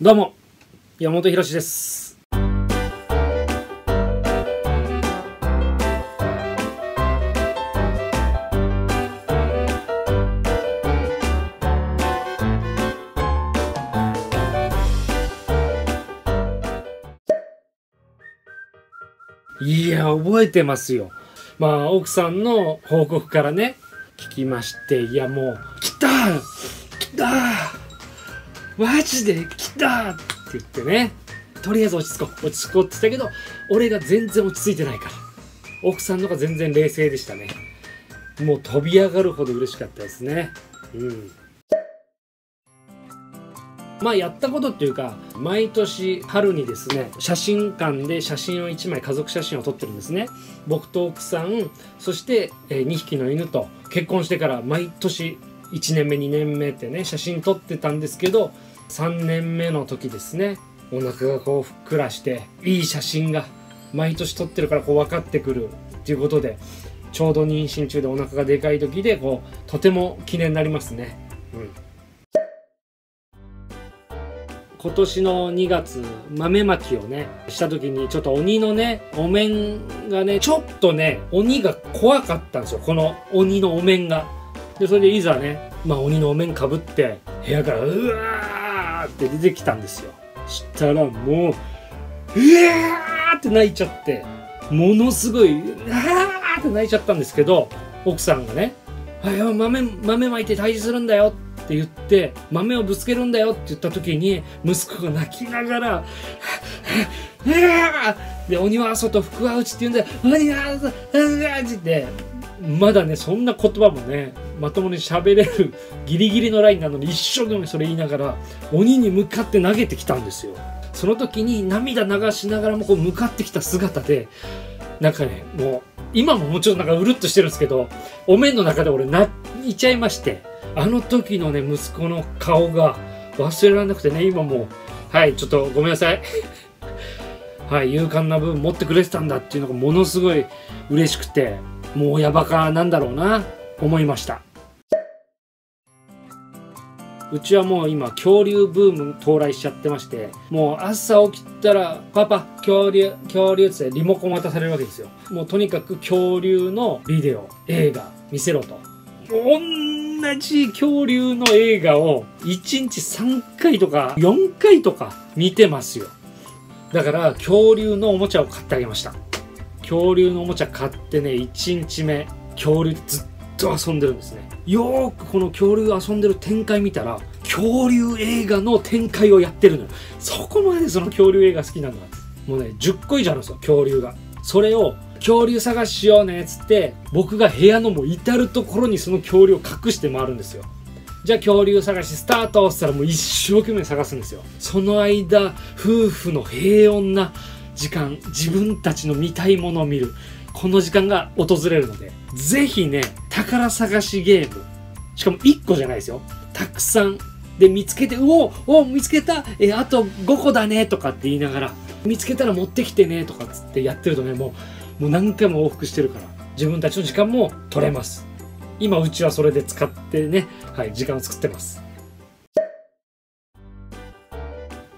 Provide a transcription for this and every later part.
どうも山本博史です。いや覚えてますよ。まあ奥さんの報告からね聞きましていやもう「来た来たマジで来た!」って言ってね。とりあえず落ち着こう。落ち着こうって言ったけど俺が全然落ち着いてないから。奥さんのが全然冷静でしたね。もう飛び上がるほど嬉しかったですね。うん。まあやったことっていうか毎年春にですね写真館で写真を1枚家族写真を撮ってるんですね。僕と奥さんそして2匹の犬と結婚してから毎年1年目2年目ってね写真撮ってたんですけど3年目の時ですね。お腹がこうふっくらしていい写真が毎年撮ってるからこう分かってくるっていうことでちょうど妊娠中でお腹がでかい時でこうとても記念になりますね。うん。今年の2月豆まきをねした時にちょっと鬼のねお面がねちょっとね鬼が怖かったんですよ。この鬼のお面が。でそれでいざね、まあ、鬼のお面かぶって部屋からうわーって出てきたんですよ。したらもううわーって泣いちゃってものすごいうわって泣いちゃったんですけど奥さんがね「あよ豆豆まいて退治するんだよ」って言って豆をぶつけるんだよって言った時に息子が泣きながら「うわで鬼は外福は内」って言うんだよ「鬼は外って。まだねそんな言葉もねまともに喋れるギリギリのラインなのに一生懸命それ言いながら鬼に向かって投げてきたんですよ。その時に涙流しながらもこう向かってきた姿でなんかねもう今ももちろんなんかうるっとしてるんですけどお面の中で俺泣いちゃいましてあの時のね息子の顔が忘れられなくてね今もはいちょっとごめんなさい。はい勇敢な部分持ってくれてたんだっていうのがものすごい嬉しくてもう親バカなんだろうな思いました。うちはもう今恐竜ブーム到来しちゃってましてもう朝起きたらパパ恐竜恐竜ってリモコン渡されるわけですよ。もうとにかく恐竜のビデオ映画見せろと。同じ恐竜の映画を1日3回とか4回とか見てますよ。だから恐竜のおもちゃを買ってあげました。恐竜のおもちゃ買ってね1日目恐竜ずっと遊んでるんですね。よくこの恐竜遊んでる展開見たら恐竜映画の展開をやってるのよ。そこまでその恐竜映画好きなのもうね10個以上あるんですよ恐竜が。それを恐竜探ししようねっつって僕が部屋のもう至る所にその恐竜を隠して回るんですよ。じゃあ恐竜探しスタートっつったらもう一生懸命探すんですよ。その間夫婦の平穏な時間自分たちの見たいものを見る。この時間が訪れるのでぜひね宝探しゲーム。しかも1個じゃないですよ。たくさん。で見つけて「うおお見つけた。えあと5個だね」とかって言いながら「見つけたら持ってきてね」とかつってやってるとねもうもう何回も往復してるから自分たちの時間も取れます。今うちはそれで使ってねはい時間を作ってます。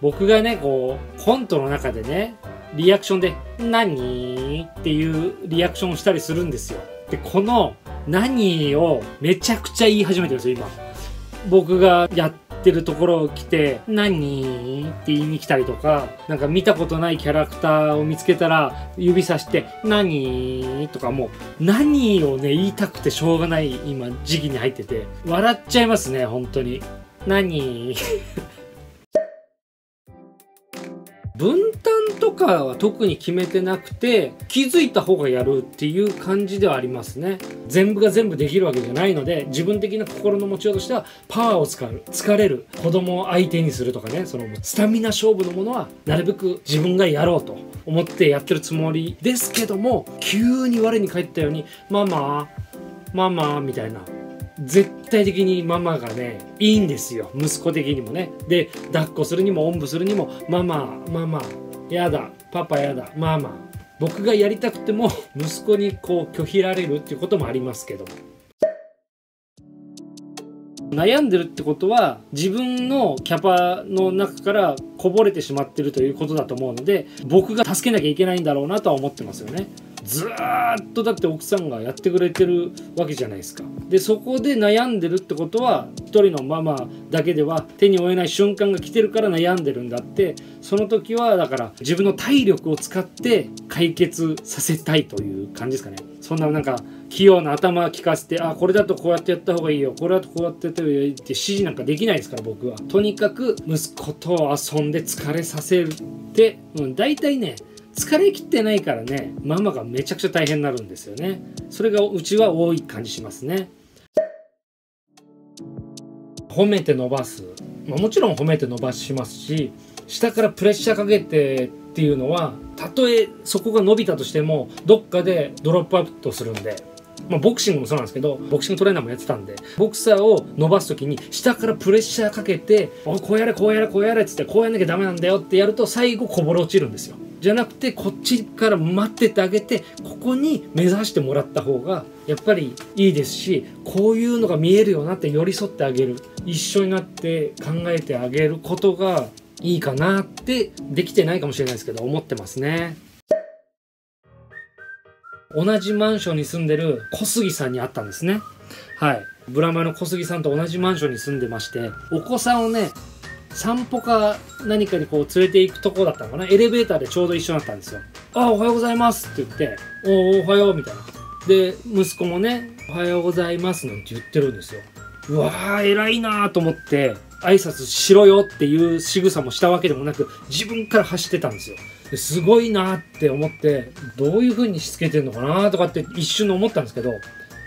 僕がねこうコントの中でねリアクションで「何?」っていうリアクションをしたりするんですよでこの「何?」をめちゃくちゃ言い始めてるんですよ今僕がやってるところを来て「何?」って言いに来たりとかなんか見たことないキャラクターを見つけたら指さして「何?」とかもう「何?」をね言いたくてしょうがない今時期に入ってて笑っちゃいますね本当に「何?」分担とかは特に決めてなくて気づいた方がやるっていう感じではありますね。全部が全部できるわけじゃないので自分的な心の持ちようとしてはパワーを使う疲れる子供を相手にするとかねそのスタミナ勝負のものはなるべく自分がやろうと思ってやってるつもりですけども急に我に返ったようにママママみたいな。絶対的にママがねいいんですよ。息子的にもね。で抱っこするにもおんぶするにもママママやだパパやだまあまあ僕がやりたくても息子にこう拒否られるっていうこともありますけど悩んでるってことは自分のキャパの中からこぼれてしまってるということだと思うので僕が助けなきゃいけないんだろうなとは思ってますよね。ずっとだって奥さんがやってくれてるわけじゃないですか。でそこで悩んでるってことは一人のママだけでは手に負えない瞬間が来てるから悩んでるんだってその時はだから自分の体力を使って解決させたいという感じですかね。そんななんか器用な頭聞かせてあこれだとこうやってやった方がいいよこれだとこうやってやった方がいいって指示なんかできないですから僕はとにかく息子と遊んで疲れさせるって、うん、大体ね疲れきってないからねママがめちゃくちゃ大変になるんですよね。それがうちは多い感じしますね。褒めて伸ばす、まあ、もちろん褒めて伸ばしますし下からプレッシャーかけてっていうのはたとえそこが伸びたとしてもどっかでドロップアウトするんで。まあ、ボクシングもそうなんですけどボクシングトレーナーもやってたんでボクサーを伸ばす時に下からプレッシャーかけて「おこうやれこうやれこうやれ」っつってこうやんなきゃダメなんだよってやると最後こぼれ落ちるんですよ。じゃなくてこっちから待っててあげてここに目指してもらった方がやっぱりいいですしこういうのが見えるようになって寄り添ってあげる一緒になって考えてあげることがいいかなってできてないかもしれないですけど思ってますね。同じマンションに住んでる小杉さんに会ったんですね。はい。ブラマヨの小杉さんと同じマンションに住んでまして、お子さんをね、散歩か何かにこう連れて行くとこだったのかな？エレベーターでちょうど一緒だったんですよ。あ、おはようございますって言って、おおはようみたいな。で、息子もね、おはようございますなんて言ってるんですよ。うわー、偉いなーと思って、挨拶しろよっていう仕草もしたわけでもなく、自分から走ってたんですよ。すごいなって思ってどういう風にしつけてんのかなとかって一瞬思ったんですけど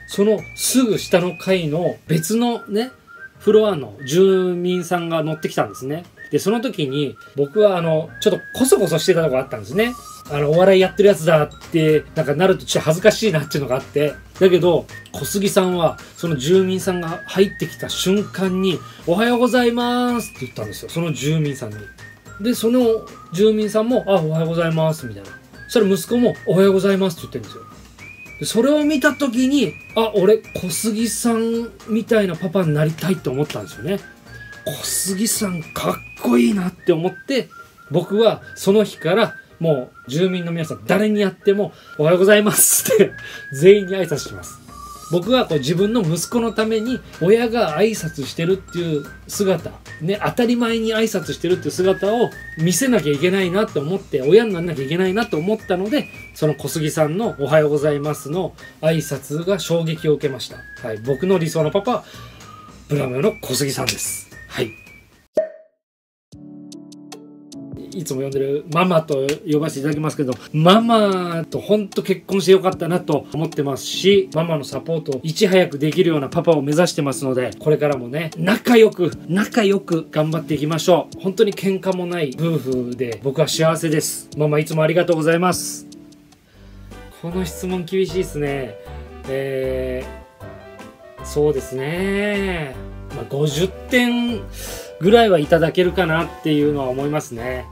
そのすぐ下の階の別のねフロアの住民さんが乗ってきたんですね。でその時に僕はあのちょっとコソコソしてたとこあったんですね。あのお笑いやってるやつだってなんかなるとちょっと恥ずかしいなっていうのがあって。だけど小杉さんはその住民さんが入ってきた瞬間に「おはようございます」って言ったんですよ。その住民さんに。でその住民さんも「あおはようございます」みたいな。そしたら息子も「おはようございます」って言ってるんですよ。それを見た時にあ俺小杉さんみたいなパパになりたいって思ったんですよね。小杉さんかっこいいなって思って僕はその日からもう住民の皆さん誰にやっても「おはようございます」って全員に挨拶します。僕はこう自分の息子のために親が挨拶してるっていう姿、ね、当たり前に挨拶してるっていう姿を見せなきゃいけないなと思って親にならなきゃいけないなと思ったのでその小杉さんの「おはようございます」の挨拶が衝撃を受けました、はい、僕の理想のパパブラムの小杉さんです。はい。いつも呼んでるママと呼ばせていただきますけど、ママと本当結婚してよかったなと思ってますし、ママのサポートをいち早くできるようなパパを目指してますので、これからもね、仲良く、仲良く頑張っていきましょう。本当に喧嘩もない夫婦で僕は幸せです。ママいつもありがとうございます。この質問厳しいですね。えー、そうですね。まあ、50点ぐらいはいただけるかなっていうのは思いますね。